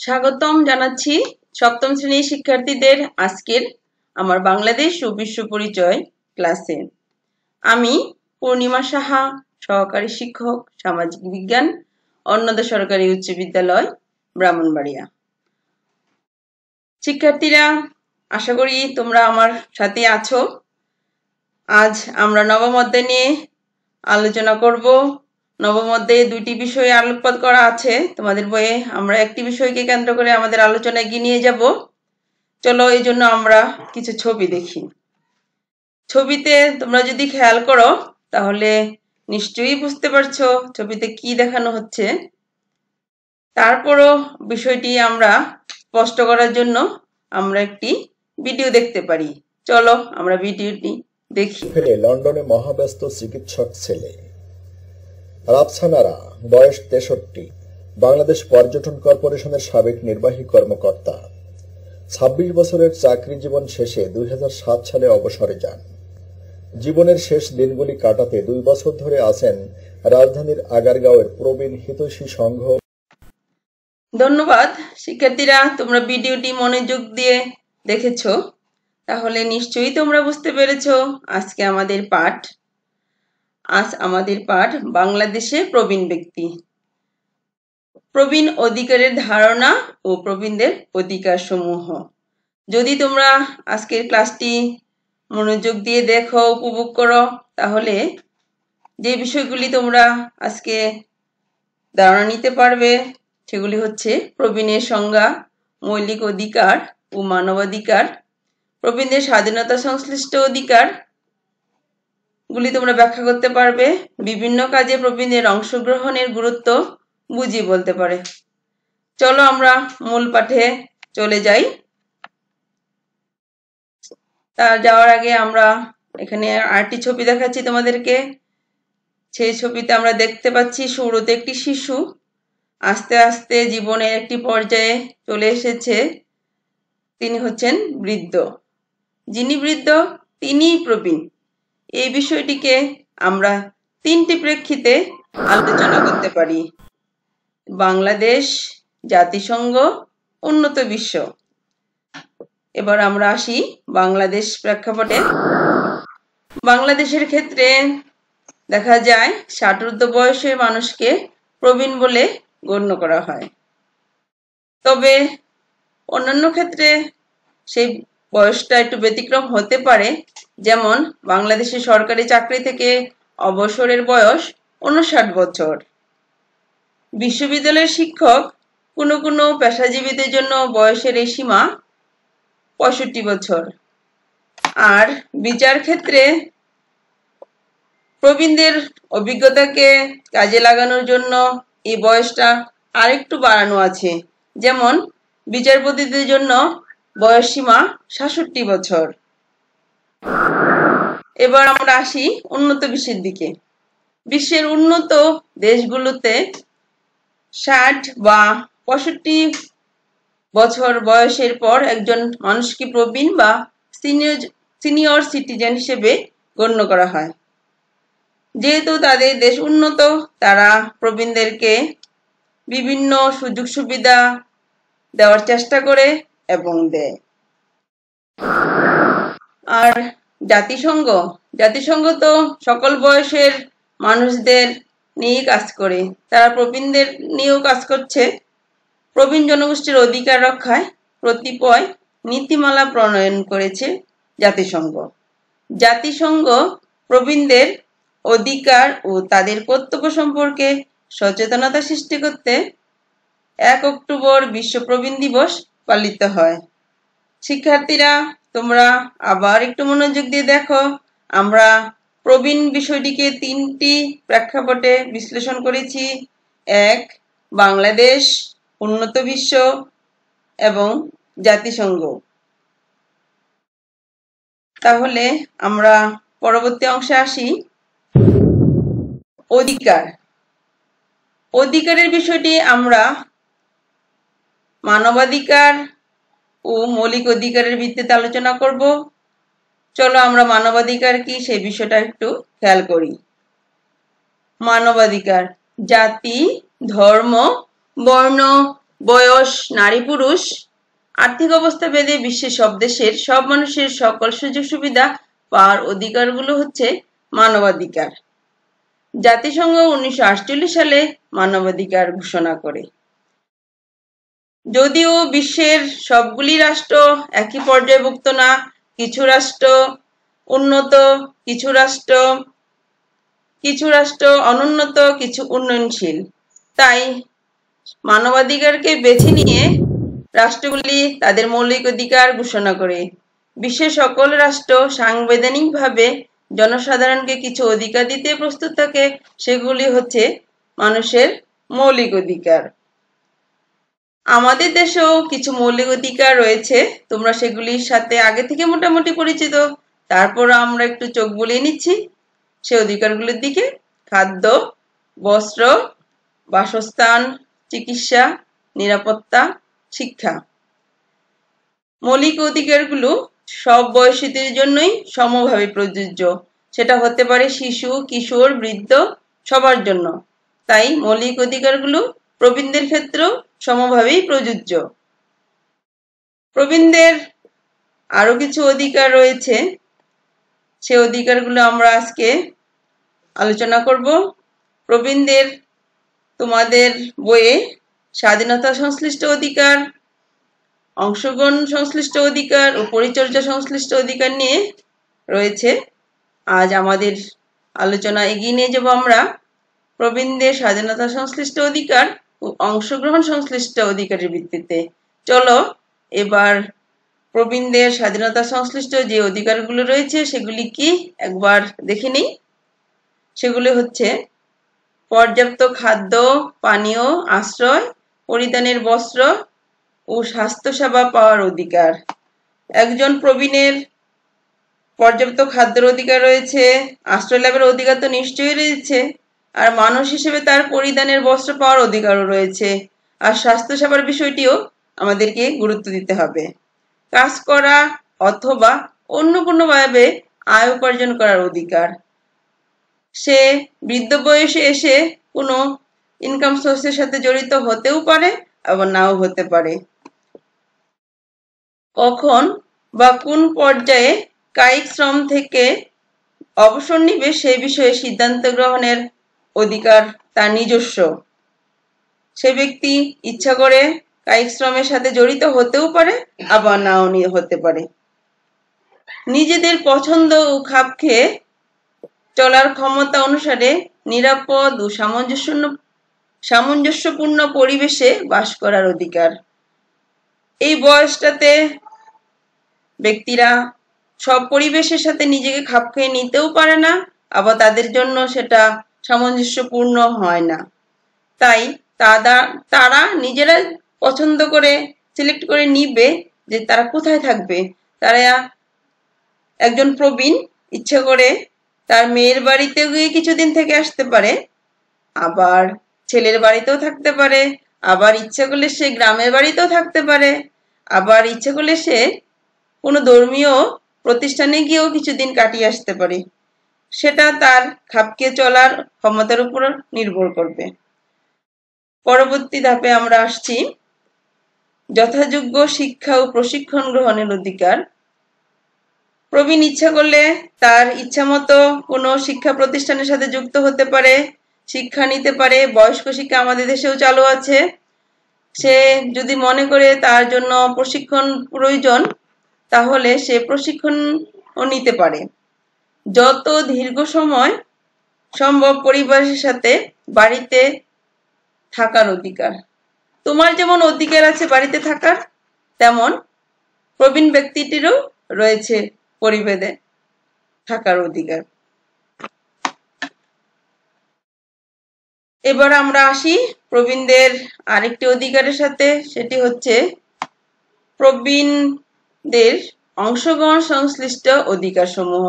স্বাগতম জানাচ্ছি সপ্তম শ্রেণির শিক্ষার্থীদের আজকের আমার বাংলাদেশ ও বিশ্ব পরিচয় ক্লাসে। আমি পূর্ণিমা সাহা, সহকারী শিক্ষক, সামাজিক বিজ্ঞান, অন্নদা সরকারি উচ্চ বিদ্যালয়, ব্রাহ্মণবাড়িয়া। শিক্ষার্থীরা, আশা করি তোমরা আমার সাথে আছো। আজ আমরা নবম অধ্যায় নিয়ে আলোচনা করব। নবম অধ্যায়ে দুইটি বিষয়ে আলোকপাত করা আছে। তোমাদের বইয়ে আমরা একটি বিষয়কে কেন্দ্র করে আমাদের আলোচনা এগিয়ে নিয়ে যাব। চলো, এই জন্য আমরা কিছু ছবি দেখি। ছবিতে তোমরা যদি খেয়াল করো, তাহলে নিশ্চয়ই বুঝতে পারছ ছবিতে কি দেখানো হচ্ছে। তারপরও বিষয়টি আমরা স্পষ্ট করার জন্য আমরা একটি ভিডিও দেখতে পারি। চলো, আমরা ভিডিওটি দেখি। লন্ডনে মহাব্যস্ত চিকিৎসক ছেলে। রাফসানারা, বয়স তেষট্টি, বাংলাদেশ পর্যটন কর্পোরেশনের সাবেক নির্বাহী কর্মকর্তা। ছাব্বিশ বছরের চাকরি জীবন শেষে দুই হাজার সাত সালে অবসরে যান। জীবনের শেষ দিনগুলি কাটাতে দুই বছর ধরে আছেন রাজধানীর আগারগাঁওয়ের প্রবীণ হিতৈষী সংঘ। ধন্যবাদ, শিক্ষার্থীরা, তোমরা ভিডিওটি মনোযোগ দিয়ে দেখেছ। তাহলে নিশ্চয়ই তোমরা বুঝতে পেরেছ আজকে আমাদের পাঠ। আজ আমাদের পাঠ বাংলাদেশে প্রবীণ ব্যক্তি। প্রবীণ অধিকারের ধারণা ও প্রবীণদের অধিকার সমূহ যদি তোমরা আজকের ক্লাসটি মনোযোগ দিয়ে দেখো, উপভোগ করো, তাহলে যে বিষয়গুলি তোমরা আজকে ধারণা নিতে পারবে, সেগুলি হচ্ছে প্রবীণের সংজ্ঞা, মৌলিক অধিকার ও মানবাধিকার, প্রবীণদের স্বাধীনতা সংশ্লিষ্ট অধিকার গুলি তোমরা ব্যাখ্যা করতে পারবে। বিভিন্ন কাজে প্রবীণদের অংশগ্রহণের গুরুত্ব বুঝিয়ে বলতে পারে। চলো আমরা মূল পাঠে চলে যাই। তা যাওয়ার আগে আমরা এখানে আরটি ছবি দেখাচ্ছি তোমাদেরকে। সেই ছবিতে আমরা দেখতে পাচ্ছি শুরুতে একটি শিশু আস্তে আস্তে জীবনের একটি পর্যায়ে চলে এসেছে। তিনি হচ্ছেন বৃদ্ধ। যিনি বৃদ্ধ, তিনিই প্রবীণ। এই বিষয়টিকে আমরা তিনটি প্রেক্ষিতে আলোচনা করতে পারি। বাংলাদেশ, জাতিসংঘ, উন্নত বিশ্ব। এবার আমরা আসি বাংলাদেশ প্রেক্ষাপটে। বাংলাদেশের ক্ষেত্রে দেখা যায় ষাটোর্ধ বয়সের মানুষকে প্রবীণ বলে গণ্য করা হয়। তবে অন্যান্য ক্ষেত্রে সেই বয়সটা একটু ব্যতিক্রম হতে পারে। যেমন বাংলাদেশের সরকারি চাকরি থেকে অবসরের বয়স উনষাট বছর। বিশ্ববিদ্যালয়ের শিক্ষক কোনো কোনো পেশাজীবীদের জন্য বয়সের এই সীমা পঁয়ষট্টি বছর। আর বিচার ক্ষেত্রে প্রবীণদের অভিজ্ঞতাকে কাজে লাগানোর জন্য এই বয়সটা আরেকটু বাড়ানো আছে। যেমন, বিচারপতিদের জন্য বয়স সীমা সাতষট্টি বছর। এবার আমরা আসি উন্নত বিশ্বের দিকে। বিশ্বের উন্নত দেশগুলোতে ষাট বা পঁয়ষট্টি বছর বয়সের পর একজন মানুষকে প্রবীণ বা সিনিয়র সিনিয়র সিটিজেন হিসেবে গণ্য করা হয়? যেহেতু তাদের দেশ উন্নত, তারা প্রবীণদেরকে বিভিন্ন সুযোগ সুবিধা দেওয়ার চেষ্টা করে। এবং দেয় আর জাতিসংঘ জাতিসংঘ তো সকল বয়সের মানুষদের নিয়ে কাজ করে। তারা প্রবীণদের নিয়েও কাজ করছে। প্রবীণ জনগোষ্ঠীর অধিকার রক্ষায় প্রতিপয় নীতিমালা প্রণয়ন করেছে জাতিসংঘ। জাতিসংঘ প্রবীণদের অধিকার ও তাদের কর্তব্য সম্পর্কে সচেতনতা সৃষ্টি করতে এক অক্টোবর বিশ্ব প্রবীণ দিবস পালিত হয়। শিক্ষার্থীরা, তোমরা আবার একটু মনোযোগ দিয়ে দেখো। আমরা প্রবীণ বিষয়টিকে তিনটি প্রেক্ষাপটে বিশ্লেষণ করেছি। এক, বাংলাদেশ, উন্নত বিশ্ব এবং জাতিসংঘ। তাহলে আমরা পরবর্তী অংশে আসি। অধিকার। অধিকারের বিষয়টি আমরা মানবাধিকার ও মৌলিক অধিকারের ভিত্তিতে আলোচনা করব। চলো আমরা মানবাধিকার কি সেই বিষয়টা একটু খেয়াল করি। মানবাধিকার, জাতি, ধর্ম, বর্ণ, বয়স, নারী, পুরুষ, আর্থিক অবস্থা ভেদে বিশ্বের সব দেশের সব মানুষের সকল সুযোগ সুবিধা পাওয়ার অধিকারগুলো হচ্ছে মানবাধিকার। জাতিসংঘ উনিশশো আটচল্লিশ সালে মানবাধিকার ঘোষণা করে। যদিও বিশ্বের সবগুলি রাষ্ট্র একই পর্যায়ভুক্ত না, কিছু রাষ্ট্র উন্নত, কিছু রাষ্ট্র কিছু রাষ্ট্র অনুন্নত, কিছু উন্নয়নশীল। তাই মানবাধিকারকে বেছে নিয়ে রাষ্ট্রগুলি তাদের মৌলিক অধিকার ঘোষণা করে। বিশ্বের সকল রাষ্ট্র সাংবিধানিকভাবে জনসাধারণকে কিছু অধিকার দিতে প্রস্তুত থাকে, সেগুলি হচ্ছে মানুষের মৌলিক অধিকার। আমাদের দেশেও কিছু মৌলিক অধিকার রয়েছে। তোমরা সেগুলির সাথে আগে থেকে মোটামুটি পরিচিত। তারপর আমরা একটু চোখ বুলিয়ে নিচ্ছি। সে অধিকারগুলির দিকে খাদ্য, বস্ত্র, বাসস্থান, চিকিৎসা, নিরাপত্তা, শিক্ষা। মৌলিক অধিকারগুলো সব বয়সীদের জন্যই সমভাবে প্রযোজ্য। সেটা হতে পারে শিশু, কিশোর, বৃদ্ধ, সবার জন্য। তাই মৌলিক অধিকারগুলো প্রবীণদের ক্ষেত্রেও সমভাবেই প্রযোজ্য। প্রবীণদের আরও কিছু অধিকার রয়েছে। সে অধিকারগুলো আমরা আজকে আলোচনা করব। প্রবীণদের তোমাদের বইয়ে স্বাধীনতা সংশ্লিষ্ট অধিকার, অংশগ্রহণ সংশ্লিষ্ট অধিকার ও পরিচর্যা সংশ্লিষ্ট অধিকার নিয়ে রয়েছে। আজ আমাদের আলোচনা এগিয়ে নিয়ে যাব আমরা। প্রবীণদের স্বাধীনতা সংশ্লিষ্ট অধিকার অংশগ্রহণ সংশ্লিষ্ট অধিকারের ভিত্তিতে। চলো, এবার প্রবীণদের স্বাধীনতা সংশ্লিষ্ট যে অধিকারগুলো রয়েছে, সেগুলি কি? একবার দেখে নিই। সেগুলি হচ্ছে পর্যাপ্ত খাদ্য, পানীয়, আশ্রয়, পরিধানের বস্ত্র ও স্বাস্থ্যসেবা পাওয়ার অধিকার। একজন প্রবীণের পর্যাপ্ত খাদ্যের অধিকার রয়েছে, আশ্রয় লাভের অধিকার তো নিশ্চয়ই রয়েছে। আর মানুষ হিসেবে তার পরিধানের বস্ত্র পাওয়ার অধিকারও রয়েছে। আর স্বাস্থ্যসেবার বিষয়টিও আমাদেরকে গুরুত্ব দিতে হবে। কাজ করা অথবা অন্য কোনোভাবে আয় উপার্জন করার অধিকার। সে বৃদ্ধ বয়সে এসে কোনো ইনকাম সোর্সের সাথে জড়িত হতেও পারে আবার নাও হতে পারে। কখন বা কোন পর্যায়ে কায়িক শ্রম থেকে অবসর নিবে সে বিষয়ে সিদ্ধান্ত গ্রহণের অধিকার তার নিজস্ব। সে ব্যক্তি ইচ্ছা করে কায়িক শ্রমের সাথে জড়িত হতেও পারে, আবার নাও হতে পারে। নিজেদের পছন্দ ও খাপ খেয়ে চলার ক্ষমতা অনুসারে নিরাপদ ও সামঞ্জস্য সামঞ্জস্যপূর্ণ পরিবেশে বাস করার অধিকার। এই বয়সটাতে ব্যক্তিরা সব পরিবেশের সাথে নিজেকে খাপ খেয়ে নিতেও পারে না, আবার তাদের জন্য সেটা সামঞ্জস্যপূর্ণ হয় না। তাই তারা নিজেরা পছন্দ করে সিলেক্ট করে নিবে যে তারা কোথায় থাকবে। তারা একজন প্রবীণ, ইচ্ছে করে তার মেয়ের বাড়িতে গিয়ে কিছুদিন থেকে আসতে পারে, আবার ছেলের বাড়িতেও থাকতে পারে, আবার ইচ্ছে করলে সে গ্রামের বাড়িতেও থাকতে পারে, আবার ইচ্ছে করলে সে কোনো ধর্মীয় প্রতিষ্ঠানে গিয়েও কিছুদিন কাটিয়ে আসতে পারে। সেটা তার খাপকে চলার ক্ষমতার উপর নির্ভর করবে। পরবর্তী ধাপে আমরা আসছি। যথাযোগ্য শিক্ষা ও প্রশিক্ষণ গ্রহণের অধিকার। প্রবীণ ইচ্ছা করলে তার ইচ্ছা মতো কোনো শিক্ষা প্রতিষ্ঠানের সাথে যুক্ত হতে পারে, শিক্ষা নিতে পারে, বয়স্ক শিক্ষা আমাদের দেশেও চালু আছে। সে যদি মনে করে তার জন্য প্রশিক্ষণ প্রয়োজন, তাহলে সে প্রশিক্ষণও নিতে পারে। যত দীর্ঘ সময় সম্ভব পরিবারের সাথে বাড়িতে থাকার অধিকার। তোমার যেমন অধিকার আছে বাড়িতে থাকার, তেমন প্রবীণ ব্যক্তিটিরও রয়েছে পরিবেদে থাকার অধিকার। এবার আমরা আসি প্রবীণদের আরেকটি অধিকারের সাথে, সেটি হচ্ছে প্রবীণদের অংশগ্রহণ সংশ্লিষ্ট অধিকার সমূহ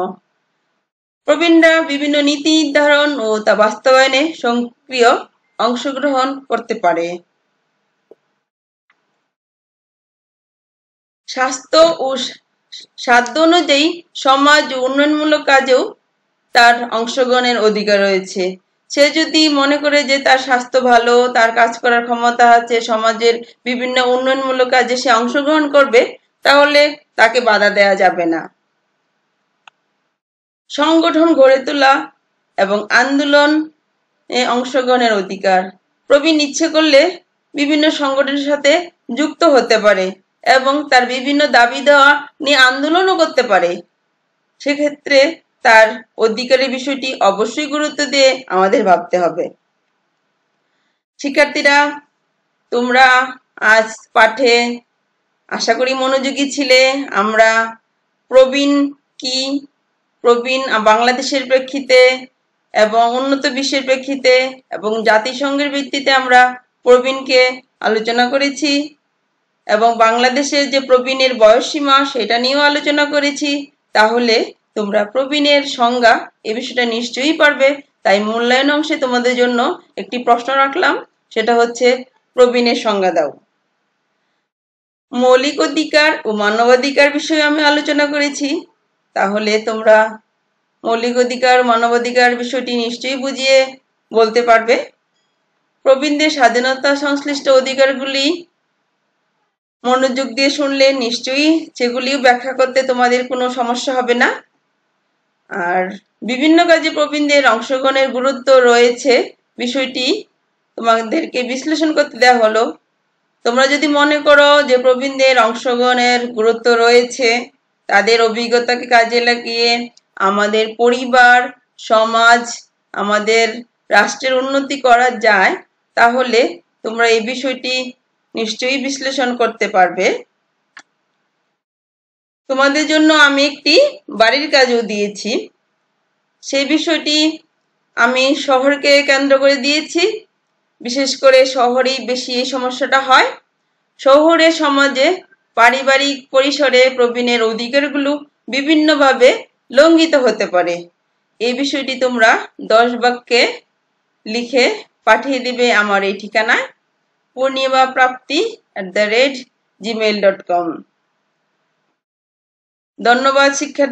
প্রবীণরা বিভিন্ন নীতি নির্ধারণ ও তা বাস্তবায়নে সক্রিয় অংশগ্রহণ করতে পারে। স্বাস্থ্য ও সাধ্য অনুযায়ী সমাজ ও উন্নয়নমূলক কাজেও তার অংশগ্রহণের অধিকার রয়েছে। সে যদি মনে করে যে তার স্বাস্থ্য ভালো, তার কাজ করার ক্ষমতা আছে, সমাজের বিভিন্ন উন্নয়নমূলক কাজে সে অংশগ্রহণ করবে, তাহলে তাকে বাধা দেওয়া যাবে না। সংগঠন গড়ে তোলা এবং আন্দোলন অংশগ্রহণের অধিকার। প্রবীণ ইচ্ছে করলে বিভিন্ন সংগঠনের সাথে যুক্ত হতে পারে এবং তার বিভিন্ন দাবি দেওয়া নিয়ে আন্দোলনও করতে পারে। সেক্ষেত্রে তার অধিকারের বিষয়টি অবশ্যই গুরুত্ব দিয়ে আমাদের ভাবতে হবে। শিক্ষার্থীরা, তোমরা আজ পাঠে আশা করি মনোযোগী ছিলে। আমরা প্রবীণ কি প্রবীণ বাংলাদেশের প্রেক্ষিতে এবং উন্নত বিশ্বের প্রেক্ষিতে এবং জাতিসংঘের ভিত্তিতে আমরা প্রবীণকে আলোচনা করেছি এবং বাংলাদেশের যে প্রবীণের বয়সসীমা সেটা নিয়েও আলোচনা করেছি, তাহলে তোমরা প্রবীণের সংজ্ঞা এ বিষয়টা নিশ্চয়ই পারবে। তাই মূল্যায়ন অংশে তোমাদের জন্য একটি প্রশ্ন রাখলাম, সেটা হচ্ছে, প্রবীণের সংজ্ঞা দাও। মৌলিক অধিকার ও মানবাধিকার বিষয়ে আমি আলোচনা করেছি। তাহলে তোমরা মৌলিক অধিকার, মানবাধিকার বিষয়টি নিশ্চয়ই বুঝিয়ে বলতে পারবে। প্রবীণদের স্বাধীনতা সংশ্লিষ্ট অধিকারগুলি মনোযোগ দিয়ে শুনলে নিশ্চয়ই সেগুলিও ব্যাখ্যা করতে তোমাদের কোনো সমস্যা হবে না। আর বিভিন্ন কাজে প্রবীণদের অংশগ্রহণের গুরুত্ব রয়েছে। বিষয়টি তোমাদেরকে বিশ্লেষণ করতে দেওয়া হলো। তোমরা যদি মনে করো যে প্রবীণদের অংশগ্রহণের গুরুত্ব রয়েছে তাদের অভিজ্ঞতাকে কাজে লাগিয়ে আমাদের পরিবার, সমাজ, আমাদের রাষ্ট্রের উন্নতি করা যায়, তাহলে তোমরা এই বিষয়টি নিশ্চয়ই বিশ্লেষণ করতে পারবে। তোমাদের জন্য আমি একটি বাড়ির কাজও দিয়েছি। সেই বিষয়টি আমি শহরকে কেন্দ্র করে দিয়েছি। বিশেষ করে শহরেই বেশি এই সমস্যাটা হয়। শহরে, সমাজে পারিবারিক পরিসরে প্রবীণের অধিকারগুলো বিভিন্নভাবে লঙ্ঘিত হতে পারে। এই বিষয়টি তোমরা দশ বাক্যে লিখে পাঠিয়ে দিবে আমার এই ঠিকানায়। Purnima Prapti at the rate Gmail dot com ধন্যবাদ শিক্ষার্থী